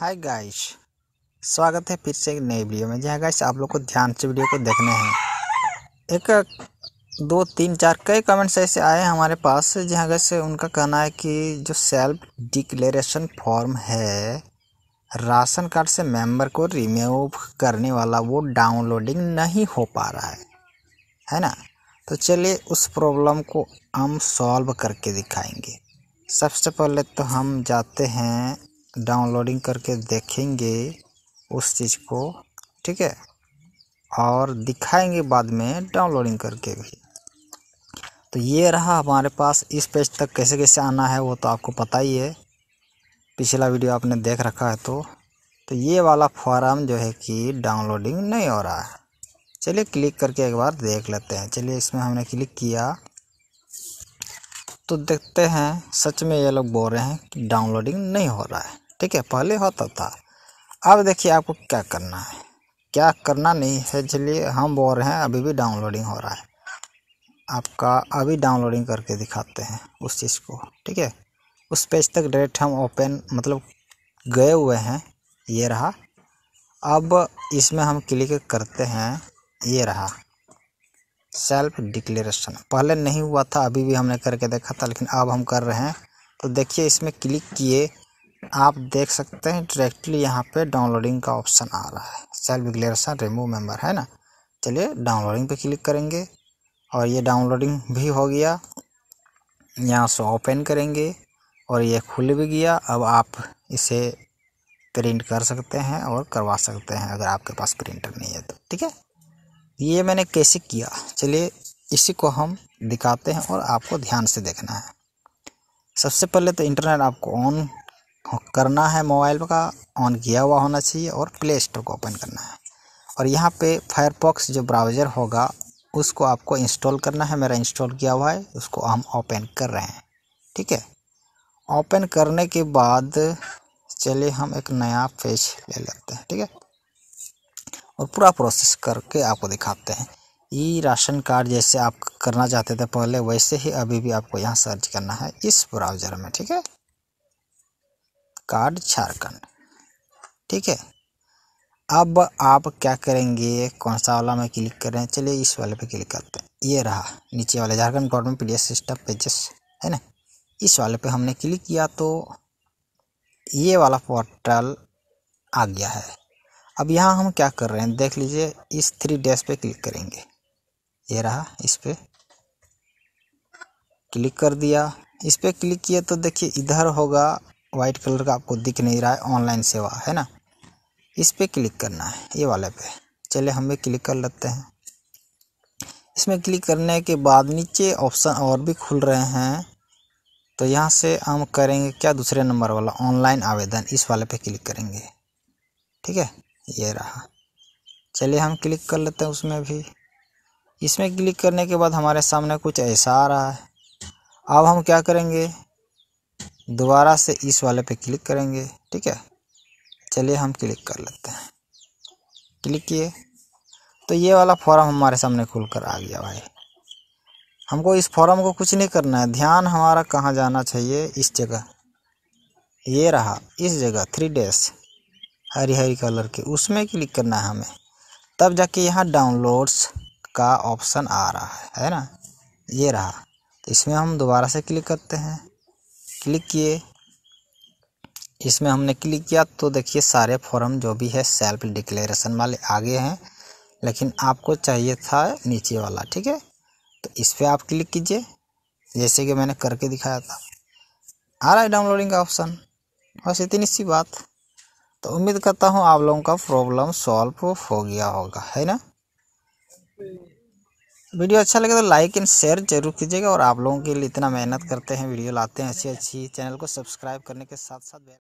Hi guys स्वागत है फिर से एक नई वीडियो में। जहाँ गाइस आप लोग को ध्यान से वीडियो को देखने हैं। एक, दो, तीन, चार कई कमेंट्स ऐसे आए हमारे पास, जहाँ गाइस उनका कहना है कि जो सेल्फ डिक्लेरेशन फॉर्म है, राशन कार्ड से मेंबर को रिमूव करने वाला वो डाउनलोडिंग नहीं हो पा रहा है। है ना? तो चलिए उस प्रॉब्लम को हम सॉल्व करके दिखाएँगे। सबसे पहले तो हम जाते हैं डाउनलोडिंग करके देखेंगे उस चीज़ को, ठीक है? और दिखाएँगे बाद में डाउनलोडिंग करके भी। तो ये रहा हमारे पास, इस पेज तक कैसे कैसे आना है वो तो आपको पता ही है। पिछला वीडियो आपने देख रखा है तो। तो ये वाला फॉर्म जो है कि डाउनलोडिंग नहीं हो रहा है। चलिए क्लिक करके एक बार देख लेते हैं। चलिए इसमें हमने क्लिक किया। तो देखते हैं, सच में ये लोग बोल रहे हैं कि डाउनलोडिंग नहीं हो रहा है। ठीक है, पहले होता था। अब देखिए आपको क्या करना है। क्या करना नहीं है, चलिए हम बोल रहे हैं अभी भी डाउनलोडिंग हो रहा है। आपका अभी डाउनलोडिंग करके दिखाते हैं उस चीज़ को, ठीक है। उस पेज तक डायरेक्ट हम ओपन मतलब गए हुए हैं, ये रहा। अब इसमें हम क्लिक करते हैं, ये रहा। सेल्फ डिक्लेरेशन पहले नहीं हुआ था, अभी भी हमने करके देखा था, लेकिन अब हम कर रहे हैं। तो देखिए इसमें क्लिक किए आप देख सकते हैं डायरेक्टली यहाँ पे डाउनलोडिंग का ऑप्शन आ रहा है। सेल्फ डिक्लेरेशन रिमूव मेंबर है ना? चलिए डाउनलोडिंग पे क्लिक करेंगे और ये डाउनलोडिंग भी हो गया। यहाँ से ओपन करेंगे और ये खुल भी गया। अब आप इसे प्रिंट कर सकते हैं और करवा सकते हैं अगर आपके पास प्रिंटर नहीं है तो। ठीक है? ये मैंने कैसे किया? चलिए इसी को हम दिखाते हैं और आपको ध्यान से देखना है। सबसे पहले तो इंटरनेट आपको ऑन करना है मोबाइल का, ऑन किया हुआ होना चाहिए और प्ले स्टोर को ओपन करना है। और यहाँ पे फायरफॉक्स जो ब्राउज़र होगा, उसको आपको इंस्टॉल करना है। मेरा इंस्टॉल किया हुआ है, उसको हम ओपन कर रहे हैं। ठीक है? ओपन करने के बाद चलिए हम एक नया पेज ले लेते हैं। ठीक है? और पूरा प्रोसेस करके आपको दिखाते हैं। ई राशन कार्ड जैसे आप करना चाहते थे पहले, वैसे ही अभी भी आपको यहाँ सर्च करना है इस ब्राउज़र में। ठीक है? कार्ड झारखंड। ठीक है? अब आप क्या करेंगे? कौन सा वाला में क्लिक कर रहे हैं? चलिए इस वाले पे क्लिक करते हैं। ये रहा, नीचे वाले Jharkhand government P system pages, है ना? इस वाले पे हमने क्लिक किया तो ये वाला पोर्टल आ गया है। अब यहाँ हम क्या कर रहे हैं? देख लीजिए, इस थ्री डैश पे क्लिक करेंगे। ये रहा, इस पर क्लिक कर दिया। इस पर क्लिक किया तो देखिए, इधर होगा वाइट कलर का आपको दिख नहीं रहा है, ऑनलाइन सेवा, है ना? इस पर क्लिक करना है, ये वाले पे। चले हम भी क्लिक कर लेते हैं। इसमें क्लिक करने के बाद नीचे ऑप्शन और भी खुल रहे हैं। तो यहाँ से हम करेंगे क्या? दूसरे नंबर वाला, ऑनलाइन आवेदन, इस वाले पे क्लिक करेंगे। ठीक है? ये रहा। चलिए हम क्लिक कर लेते हैं उसमें भी। इसमें क्लिक करने के बाद हमारे सामने कुछ ऐसा आ रहा है। अब हम क्या करेंगे? दोबारा से इस वाले पे क्लिक करेंगे, ठीक है? चलिए हम क्लिक कर लेते हैं। क्लिक किए। तो ये वाला फॉर्म हमारे सामने खुल कर आ गया भाई। हमको इस फॉर्म को कुछ नहीं करना है। ध्यान हमारा कहाँ जाना चाहिए? इस जगह। ये रहा, इस जगह थ्री डेज़ हरी हरी कलर के। उसमें क्लिक करना है हमें। तब जाके यहाँ डाउनलोड्स का ऑप्शन आ रहा है है ना? ये रहा। तो इसमें हम दोबारा से क्लिक करते हैं। क्लिक किए। इसमें हमने क्लिक किया तो देखिए सारे फॉर्म जो भी है सेल्फ डिक्लेरेशन वाले आगे हैं, लेकिन आपको चाहिए था नीचे वाला, ठीक है? तो इस पर आप क्लिक कीजिए, जैसे कि मैंने करके दिखाया था। आ रहा है डाउनलोडिंग का ऑप्शन। बस इतनी सी बात। तो उम्मीद करता हूँ आप लोगों का प्रॉब्लम सॉल्व हो गया होगा, है ना? वीडियो अच्छा लगे तो लाइक एंड शेयर ज़रूर कीजिएगा और आप लोगों के लिए इतना मेहनत करते हैं, वीडियो लाते हैं अच्छी अच्छी चैनल को सब्सक्राइब करने के साथ साथ